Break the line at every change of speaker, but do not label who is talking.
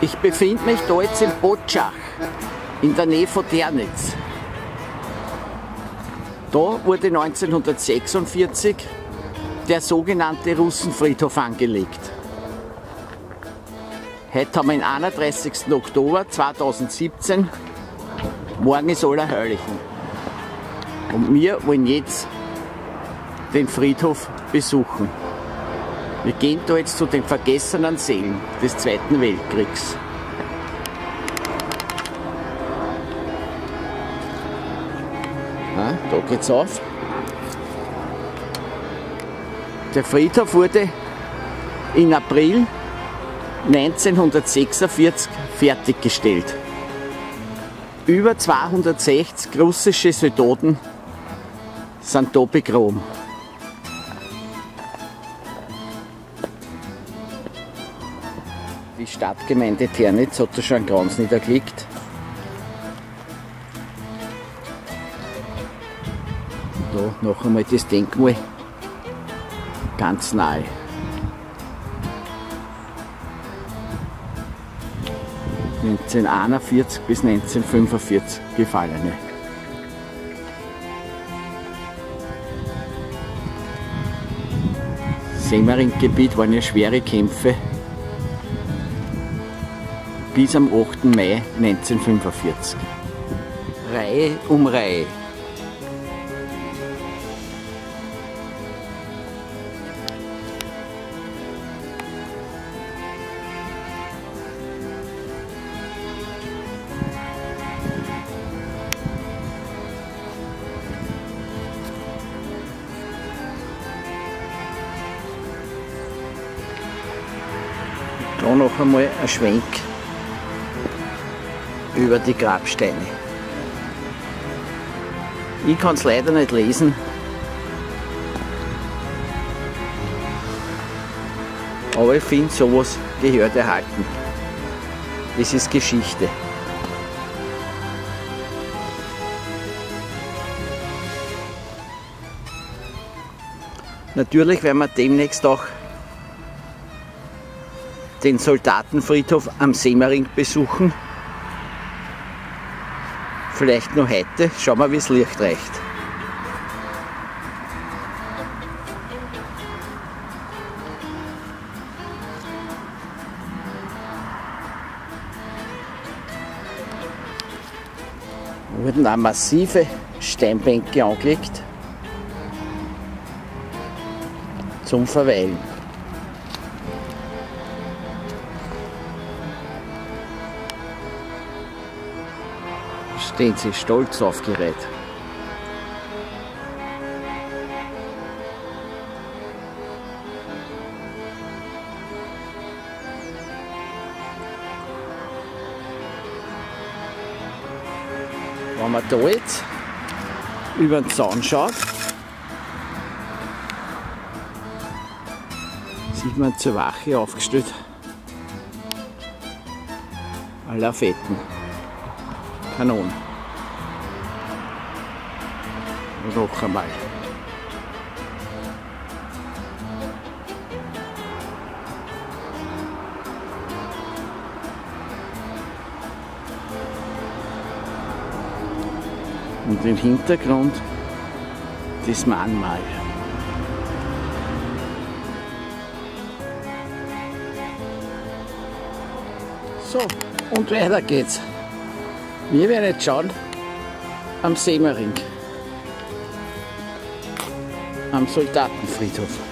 Ich befinde mich da jetzt in Botschach, in der Nähe von Ternitz. Da wurde 1946 der sogenannte Russenfriedhof angelegt. Heute haben wir den 31. Oktober 2017. Morgen ist Allerheiligen. Und wir wollen jetzt den Friedhof besuchen. Wir gehen da jetzt zu den vergessenen Seelen des Zweiten Weltkriegs. Ja, da geht's auf. Der Friedhof wurde in April 1946 fertiggestellt. Über 260 russische Soldaten sind da begraben. Die Stadtgemeinde Ternitz hat da schon Kranz niedergelegt. Da noch einmal das Denkmal ganz nahe. (1941 bis 1945) Gefallene. Semmering-Gebiet waren ja schwere Kämpfe bis am 8. Mai 1945. Reihe um Reihe. Noch einmal ein Schwenk über die Grabsteine. Ich kann es leider nicht lesen. Aber ich finde, sowas gehört erhalten. Das ist Geschichte. Natürlich werden wir demnächst auch den Soldatenfriedhof am Semmering besuchen. Vielleicht noch heute. Schauen wir, wie es Licht reicht. Wurden auch massive Steinbänke angelegt zum Verweilen. Stehen sie stolz aufgereiht. Wenn man da jetzt über den Zaun schaut, sieht man zur Wache aufgestellt aller Fetten. Kanonen. Noch einmal. Und im Hintergrund das Mahnmal. So, und weiter geht's. Wir werden jetzt schauen am Semmering, am Soldatenfriedhof.